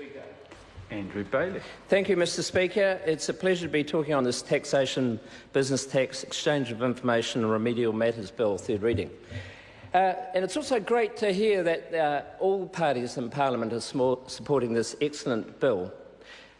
Speaker. Andrew Bayly. Thank you, Mr Speaker. It's a pleasure to be talking on this taxation, business tax, exchange of information and remedial matters bill, third reading. Uh, and it's also great to hear that uh, all parties in Parliament are supporting this excellent bill.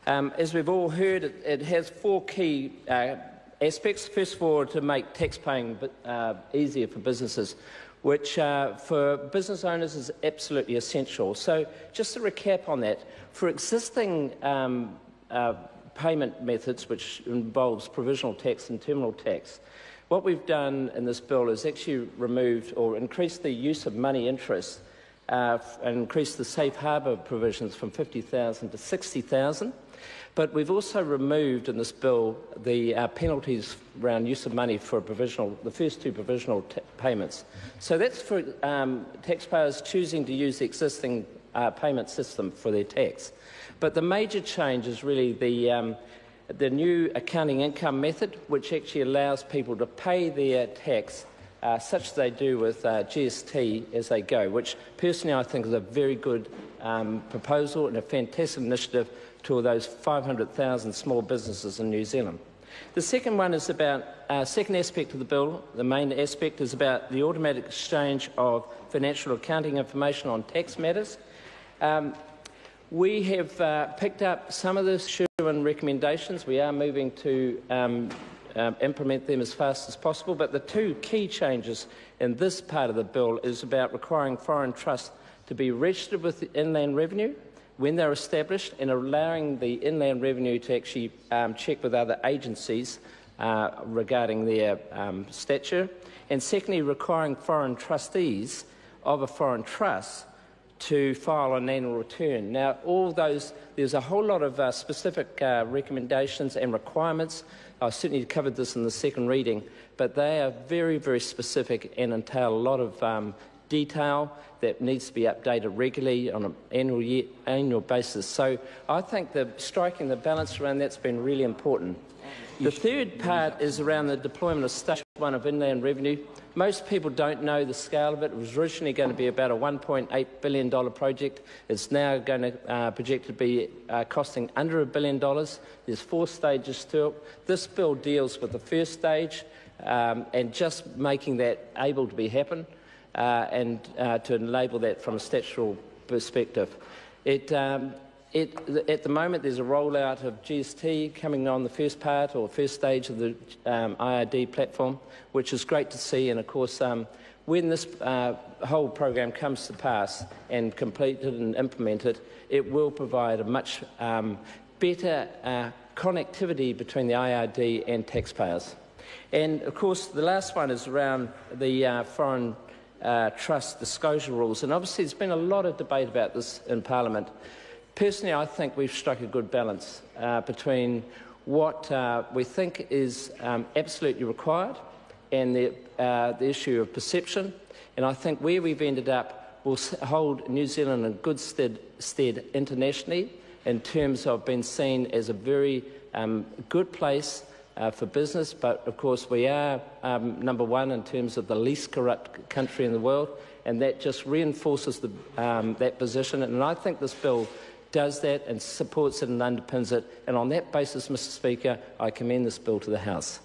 Um, as we've all heard, it, it has four key uh, aspects. First of all, to make tax paying uh, easier for businesses which uh, for business owners is absolutely essential. So just to recap on that, for existing um, uh, payment methods, which involves provisional tax and terminal tax, what we've done in this bill is actually removed or increased the use of money interest uh, and increased the safe harbour provisions from 50,000 to 60,000. But we've also removed in this bill the uh, penalties around use of money for provisional, the first two provisional payments. So that's for um, taxpayers choosing to use the existing uh, payment system for their tax. But the major change is really the, um, the new accounting income method, which actually allows people to pay their tax uh, such as they do with uh, GST as they go, which personally I think is a very good um, proposal and a fantastic initiative to those 500,000 small businesses in New Zealand. The second one is about, uh, second aspect of the bill, the main aspect is about the automatic exchange of financial accounting information on tax matters. Um, we have uh, picked up some of the Shewan recommendations. We are moving to um, um, implement them as fast as possible, but the two key changes in this part of the bill is about requiring foreign trusts to be registered with Inland Revenue when they're established and allowing the Inland Revenue to actually um, check with other agencies uh, regarding their um, stature. And secondly, requiring foreign trustees of a foreign trust to file an annual return. Now, all those, there's a whole lot of uh, specific uh, recommendations and requirements. I certainly covered this in the second reading, but they are very, very specific and entail a lot of um, detail that needs to be updated regularly on an annual, year, annual basis. So I think that striking the balance around that's been really important. The third part is around the deployment of stage one of inland revenue. Most people don't know the scale of it. It was originally going to be about a $1.8 billion project. It's now going to uh, project to be uh, costing under a billion dollars. There's four stages to it. This bill deals with the first stage um, and just making that able to be happen and uh, to enable that from a statutory perspective. It, um, it, at the moment, there's a rollout of GST coming on the first part or first stage of the um, IRD platform, which is great to see. And of course, um, when this uh, whole program comes to pass and completed and implemented, it will provide a much um, better uh, connectivity between the IRD and taxpayers. And of course, the last one is around the uh, foreign uh, trust Scotia rules. And obviously, there's been a lot of debate about this in Parliament. Personally, I think we've struck a good balance uh, between what uh, we think is um, absolutely required and the, uh, the issue of perception. And I think where we've ended up will hold New Zealand in good stead, stead internationally in terms of being seen as a very um, good place uh, for business, but of course we are um, number one in terms of the least corrupt country in the world, and that just reinforces the, um, that position. And I think this bill does that and supports it and underpins it. And on that basis, Mr Speaker, I commend this bill to the House.